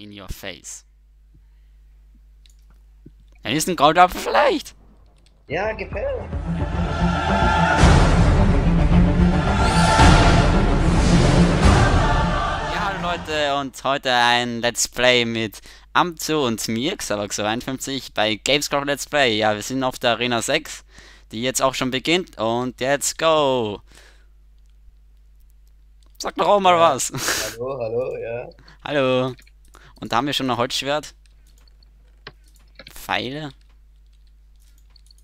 in your face. Er ist ein Goldapfel vielleicht. Ja, gefällt. Ja, hallo Leute und heute ein Let's Play mit Amzu und mir, Xavaxo 51 bei Gamescraft Let's Play. Ja, wir sind auf der Arena 6, die jetzt auch schon beginnt und jetzt go! Sag doch auch mal was. Hallo, hallo, ja. Hallo. Und da haben wir schon ein Holzschwert. Pfeile.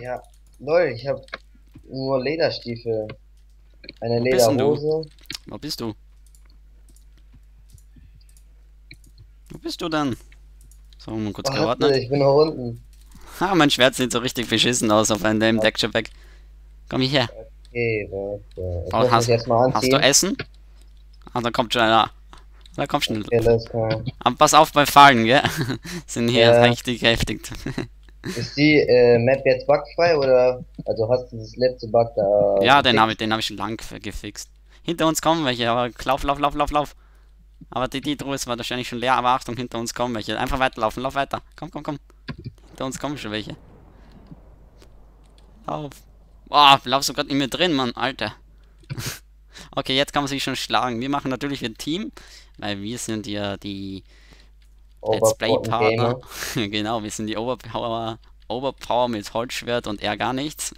Ja, lol, ich hab nur Lederstiefel. Eine bist du? Lederhose. Wo bist du? Wo bist du denn? So, mal kurz geordnet. ich bin noch unten. Ha, mein Schwert sieht so richtig beschissen aus auf einem dem Deckchip weg. Komm hierher. Okay, warte. Ich Oh, hast- Hast du. Essen? Ah, da kommt schon einer. Da kommt schnell. Okay. Aber pass auf bei Fallen, gell? Sind hier Ja. richtig heftig. Ist die äh, Map jetzt bugfrei oder? Also hast du das letzte Bug da? ja, den habe ich, den hab ich schon lang gefixt. Hinter uns kommen welche, aber lauf, lauf, lauf, lauf, lauf. Aber die, die Truhe ist wahrscheinlich schon leer, aber Achtung, hinter uns kommen welche. Einfach weiterlaufen, lauf weiter. Komm, komm, komm. Hinter uns kommen schon welche. Lauf. Boah, laufst du gerade in mir drin, Mann, Alter. okay, jetzt kann man sich schon schlagen. Wir machen natürlich ein Team, weil wir sind ja die Let's Play Overpowered Partner. Gamer. genau, wir sind die Overpower, Overpower mit Holzschwert und er gar nichts.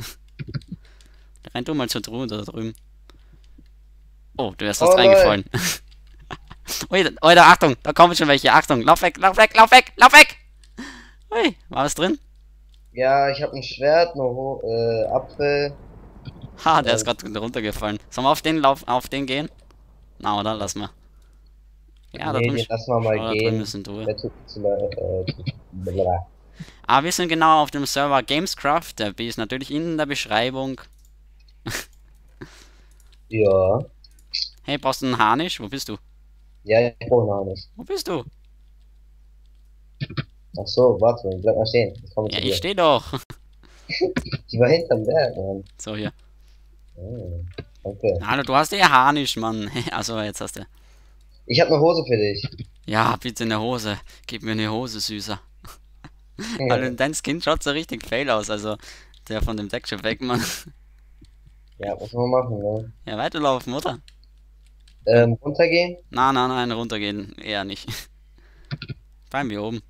Renn du mal zur Truhe da drüben. Oh, du wärst fast Oh, reingefallen. Ui, Alter, Achtung, da kommen schon welche. Achtung, lauf weg, lauf weg, lauf weg, lauf weg! Ui, war was drin? Ja, ich habe ein Schwert, Ho äh, Apfel. Ha, der ist gerade runtergefallen. Sollen wir auf den Lauf, auf den gehen? Na, oder? Lass mal. Ja, da nee, den lassen wir mal Schau, gehen. leid. Äh, blablabla. Ah, wir sind genau auf dem Server Gamescraft. Der B ist natürlich in der Beschreibung. ja. Hey, brauchst du einen Harnisch? Wo bist du? Ja, ich brauche noch nicht. Wo bist du? Ach so, warte, bleib mal stehen. Ich komme Ja, ich stehe doch. Die war hinterm Berg, Mann. So, hier. Hm, Okay. Hallo, du hast ja Harnisch, Mann. Also, jetzt hast du. Ich habe eine Hose für dich. Ja, bitte eine Hose. Gib mir eine Hose, Süßer. Also, dein Skin schaut so richtig fail aus. Also, der von dem Deckchip weg, Mann. Ja, was wir machen, ne? Ja, weiterlaufen, oder? Ähm, runtergehen? Nein, nein, nein, runtergehen. Eher nicht. Bleiben wir oben.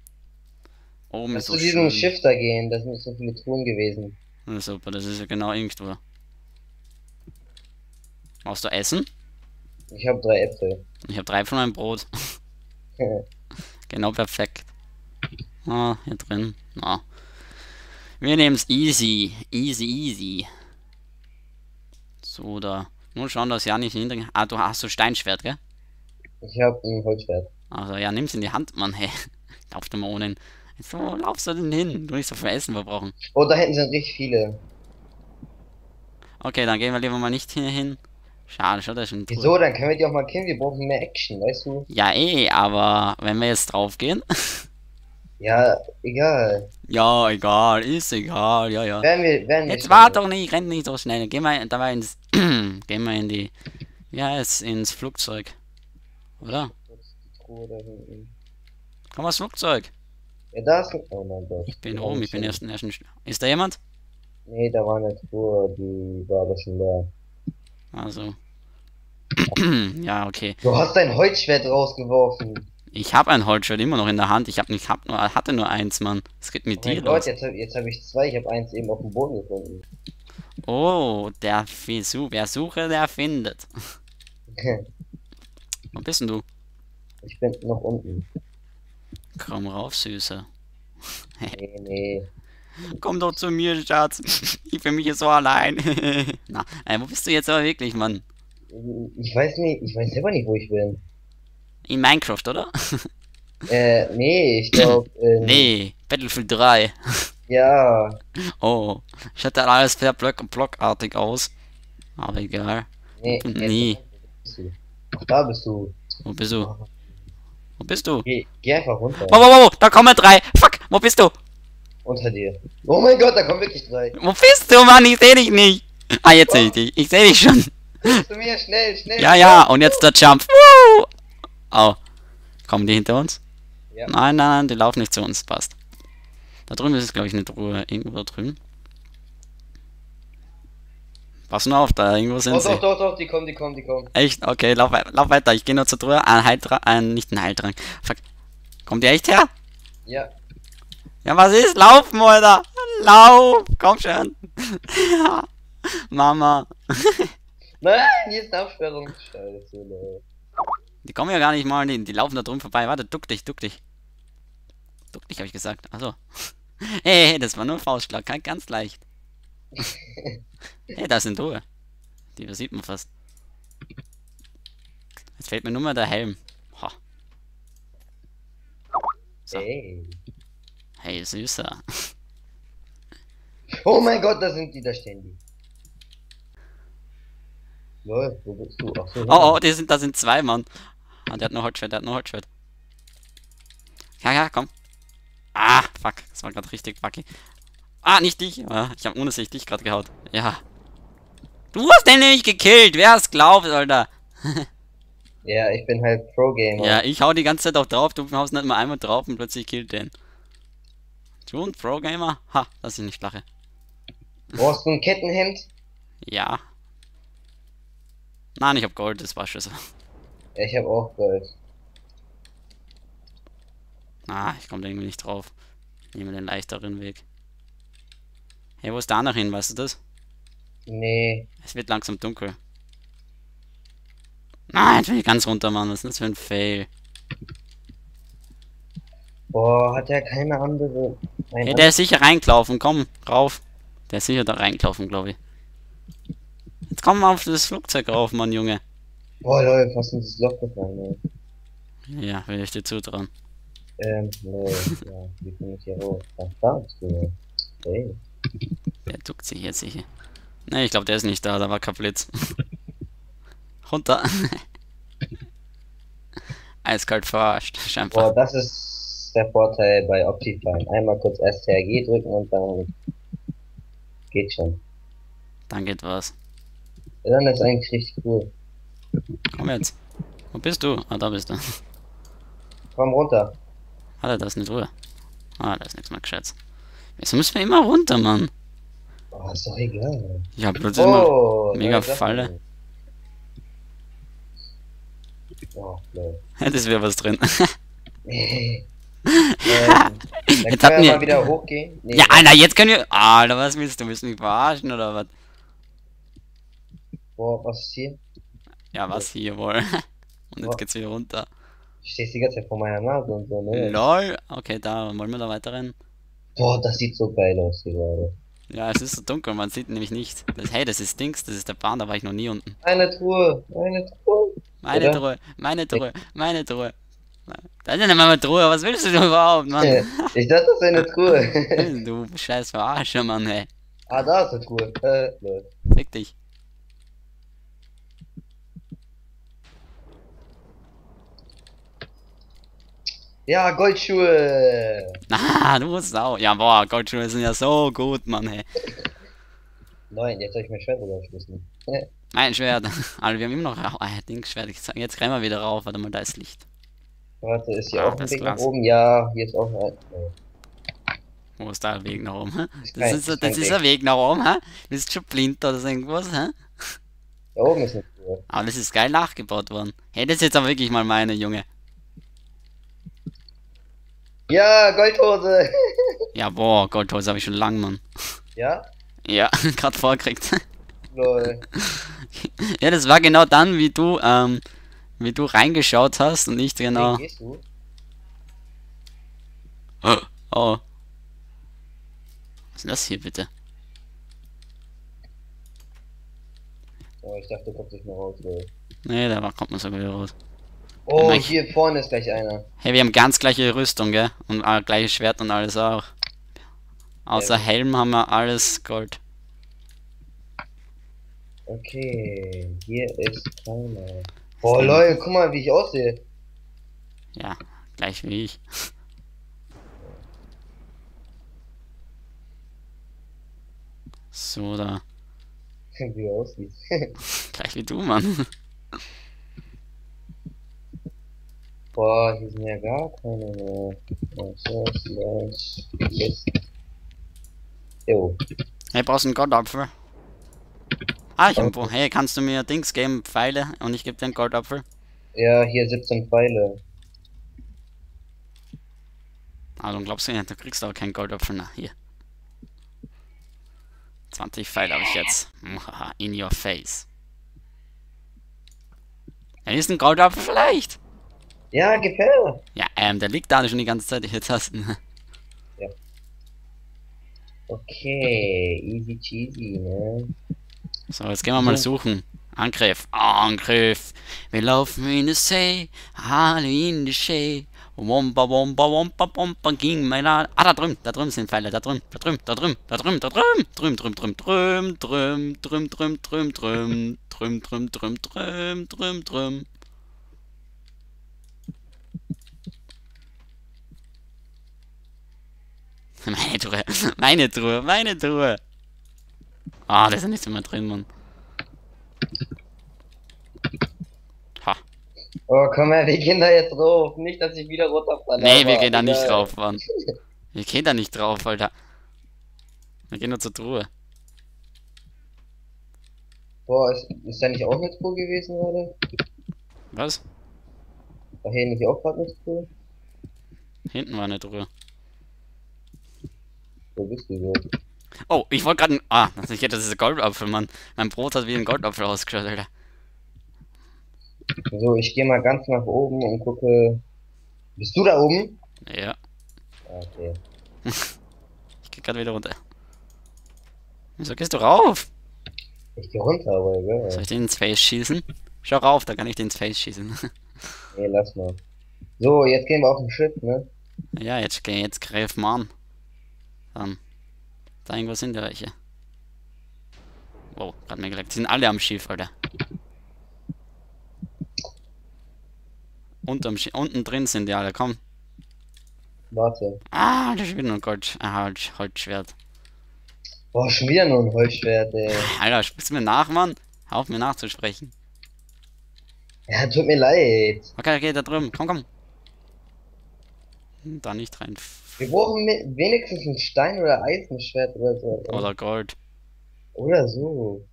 Oben ist Lass so zu diesem schön. Shifter gehen, da sind so viele Truhen gewesen. Ja, super, das ist ja genau irgendwo. Brauchst du Essen? Ich habe drei Äpfel. Ich habe drei von meinem Brot. Genau perfekt. Ah, hier drin. Ah. Wir nehmen es easy. Easy, easy. So, da. Nur schauen, dass ja nicht hinter. Ah, du hast so Steinschwert, gell? Ich habe ein Holzschwert. Also, ja, nimm's in die Hand, Mann, hey. Lauf du mal ohne. ihn. So, laufst du denn hin? Du nicht so viel Essen verbrauchen. Oh, da hinten sind richtig viele. Okay, dann gehen wir lieber mal nicht hier hin. Schade, schon, das ist schon. Wieso? Dann können wir die auch mal killen. Wir brauchen mehr Action, weißt du? Ja, eh, aber wenn wir jetzt drauf gehen. Ja, egal. ja, egal, ist egal, ja, ja. Werden wir, werden wir Jetzt wart doch nicht, renn nicht so schnell. Geh mal dabei ins. Geh mal in die. Ja, jetzt ins Flugzeug. Oder? Komm aufs Flugzeug. Ja, da ist. Oh mein Gott. Ich bin oben, ich bin erst in der ersten. St- Ist da jemand? Nee, da war eine Truhe, die war aber schon leer. Also. ja, okay. Du hast dein Holzschwert rausgeworfen. Ich habe ein Holzschwert immer noch in der Hand. Ich habe nicht, hab nur, hatte nur eins, Mann. Es geht mit Oh dir los. Gott, jetzt, hab- jetzt habe ich zwei. Ich habe eins eben auf dem Boden gefunden. Oh, der Versuch, wer suche, der findet. Wo bist denn du? ich bin noch unten. Komm rauf, Süße. Nee, nee. Komm doch zu mir, Schatz. Ich fühle mich hier so allein. Na, ey, wo bist du jetzt aber wirklich, Mann? Ich weiß nicht, ich weiß selber nicht, wo ich bin. In Minecraft, oder? Äh, nee, ich glaube, äh, Nee, Battlefield 3. Ja, Oh, ich hatte alles sehr block blockartig aus. Aber egal. nee. Nee. Jetzt. Ach, da bist du. Wo bist du? Wo bist du? Geh, geh einfach runter. Wow, wow, wow, da kommen drei. Fuck, wo bist du? Unter dir. Oh mein Gott, da kommen wirklich drei. Wo bist du, Mann? Ich seh dich nicht. Ah, jetzt sehe ich dich. Ich sehe dich schon. Zu mir, schnell, schnell. Ja, ja, und jetzt der Jump. Woo! Au. Kommen die hinter uns? Ja. Nein, nein, nein, die laufen nicht zu uns. Passt. Da drüben ist, glaube ich, eine Truhe. Irgendwo da drüben. Pass nur auf, da irgendwo sind Doch, sie. doch, doch, doch, die kommen, die kommen, die kommen. Echt? Okay, lauf, lauf weiter. Ich gehe nur zur Truhe. Ein Heiltrank. Ein, nicht ein Heiltrank. Fuck. Kommt die echt her? Ja. Ja, was ist? Laufen, Alter! Lauf! Komm schon! ja. Mama. Nein, hier ist eine Absperrung. Scheiße, Leute. Die kommen ja gar nicht mal, die, die laufen da drüben vorbei. Warte, duck dich, duck dich. Duck dich, habe ich gesagt. Achso. Hey, hey, das war nur ein Faustschlag, kein- ganz leicht. hey, da sind Ruhe. Die übersieht man fast. Jetzt fehlt mir nur mal der Helm. Ha. So. Ey. Hey, süßer. Oh mein Gott, da sind die, da stehen die. Lol, wo bist du? Ach so. Oh, oh, die sind, da sind zwei, Mann. Ah, der hat nur Holzschwert, der hat nur Holzschwert. Ja, ja, komm. Ah, fuck, das war gerade richtig fucky. Ah, nicht dich. Ah, ich habe ohne sich dich gerade gehaut. Ja. Du hast den nämlich gekillt. Wer es glaubt, Alter. Ja, ich bin halt Pro-Gamer. Ja, ich hau die ganze Zeit auch drauf. Du haust nicht mal einmal drauf und plötzlich killt den. Du und Pro-Gamer? Ha, das ist nicht lache. Brauchst du ein Kettenhemd? Ja. Nein, ich hab Gold, das war schon so. Ja, ich habe auch Gold. Ah, ich komme irgendwie nicht drauf. Nehmen wir den leichteren Weg. Hey, wo ist da noch hin, weißt du das? Nee. Es wird langsam dunkel. Nein, jetzt bin ich ganz runter, Mann. Was ist das für ein Fail? Boah, hat er keine andere. Hey, der ist sicher reingelaufen. Komm, rauf. Der ist sicher da reingelaufen, glaube ich. Jetzt komm auf das Flugzeug rauf, Mann, Junge. Boah, Leute, fast ins Loch gefallen, ey. Ja, will ich dir zutrauen. Ähm, nee, ja, wie komme ich hier hoch? Bist du. Hey. Der duckt sich jetzt sicher. Ne, ich glaube, der ist nicht da. Da war kein Blitz. Runter. Eiskalt verarscht. Scheinbar. Boah, das ist der Vorteil bei Optifine. Einmal kurz STRG drücken und dann geht schon. Dann geht was. Ja, Dann ist eigentlich richtig cool. Komm jetzt. Wo bist du? Ah, da bist du. Komm runter. Warte, da ist eine Truhe. Ah, da ist nichts mehr geschätzt. Wieso müssen wir immer runter, Mann? Oh, ist doch egal. Ich hab plötzlich immer. Oh, mega Falle. Oh, Leute. Das wäre was drin. ähm, Jetzt hatten wir wieder hochgehen. Nee, ja, Alter, jetzt können wir. Alter, was willst du? Du mich verarschen oder was? Boah, was ist hier? Ja, was hier wohl? Und jetzt geht's wieder runter. Du stehst die ganze Zeit vor meiner Nase und so, ne? LOL. Okay, da wollen wir da weiter rennen. Boah, das sieht so geil aus hier gerade. Ja, es ist so dunkel, man sieht nämlich nicht. Das, hey, das ist Dings, das ist der Bahn, da war ich noch nie unten. Eine Truhe, eine Truhe. Meine Oder? Truhe, meine Truhe, meine Truhe. Da ist ja nicht mal eine Truhe, was willst du denn überhaupt, Mann? ich dachte, das ist eine Truhe. du scheiß Verarscher, Mann, ey. ah, da ist eine Truhe. Äh, lol. Fick dich. Ja, Goldschuhe. Ah, du Sau. Ja, boah, Goldschuhe sind ja so gut, Mann, ey. Nein, jetzt soll ich mein Schwert rüberschmissen. Äh, Mein Schwert. Alter, wir haben immer noch. Ah, Dingschwert. Ich sag, jetzt rennen wir wieder rauf. Warte mal, da ist Licht. Warte, ist hier Ah, auch ein Weg nach oben? Ja, hier ist auch ein. Nee. Wo ist da der Weg nach oben? Ist Das kein- ist, das ist ein Weg nach oben, hä? Bist du schon blind oder so irgendwas, hä? Da oben ist eine. Aber das ist geil nachgebaut worden. Das ist jetzt aber wirklich mal meine, Junge. Ja, Goldhose. Ja, boah, Goldhose habe ich schon lang, Mann. ja? Ja, gerade vorgekriegt. Lol. ja, das war genau dann, wie du, ähm, wie du reingeschaut hast und nicht genau. Wie gehst du? Oh. Was ist das hier bitte? Oh, ich dachte, du kommst nicht mehr raus, lol. Nee, da kommt man sogar wieder raus. Oh, Nein. hier vorne ist gleich einer. Hey, wir haben ganz gleiche Rüstung, gell? Und äh, gleiches Schwert und alles auch. Außer Ja. Helm haben wir alles Gold. Okay, hier ist keiner. Boah, Leute, guck mal, wie ich aussehe. Ja, gleich wie ich. So, da. wie aussieht. Gleich wie du, Mann. Boah, hier sind ja gar keine mehr. Jo. Hey, brauchst du einen Goldapfel? Ah, ich hab, hey, kannst du mir Dings geben, Pfeile, und ich gebe dir einen Goldapfel? Ja, hier 17 Pfeile. Also glaubst du, ja, du kriegst aber keinen Goldapfel, na, hier. 20 Pfeile habe ich jetzt. In your face. Er ist ein Goldapfel vielleicht. Ja, gefällt. Ja, ähm, der liegt da schon die ganze Zeit. Jetzt hast du. Okay, easy cheesy, ne? So, jetzt gehen wir mal suchen. Angriff. Angriff. Wir laufen in die See. Alle in die See. Wompa, wompa, wompa, wompa, ging mein La Ah, da drüben, da drüben sind Pfeile, da drüben, da drüben, da drüben, da drüben, da drüben, drüben, drüben, drüben, drüben, drüben, drüben, drüben, drüben, drüben, drüben, drüben, drüben, drüben, drüben, drüben. Meine Truhe, meine Truhe, meine Truhe. Ah, da ist ja nichts mehr drin, Mann. Ha. Oh, komm her, wir gehen da jetzt drauf. Nicht, dass ich wieder runterfalle. Nee, wir gehen da nicht drauf, Mann. Wir gehen da nicht drauf, Alter. Wir gehen nur zur Truhe. Boah, ist, ist da nicht auch eine Truhe gewesen gerade? Was? War hier nicht auch gerade eine Truhe? Hinten war eine Truhe. Wo bist du so? Oh, ich wollte gerade. Ah, das ist das ist ein Goldapfel, Mann. Mein Brot hat wie ein Goldapfel ausgeschaut, Alter. So, ich gehe mal ganz nach oben und gucke. Bist du da oben? Ja, Okay. ich geh gerade wieder runter. Wieso gehst du rauf? Ich gehe runter, aber egal. Soll ich den ins Face schießen? Schau rauf, da kann ich den ins Face schießen. Nee, lass mal. So, jetzt gehen wir auf den Schiff, ne? ja, jetzt geh, jetzt greif mal an. Dann. Da irgendwo sind ja welche. Wow, grad mir geleckt. Die sind alle am Schiff, Alter. Unterm Schiff, unten drin sind die alle, komm. Warte. Ah, das ist wieder ein Gold, Holz, Holzschwert. Boah, schon wieder nur ein Holzschwert, ey. Alter, spielst du mir nach, Mann? Hör auf mir nachzusprechen. Ja, tut mir leid. Okay, okay, da drüben, komm, komm. Da nicht rein. Wir brauchen wenigstens ein Stein- oder Eisenschwert oder so. Oder Gold. Oder so.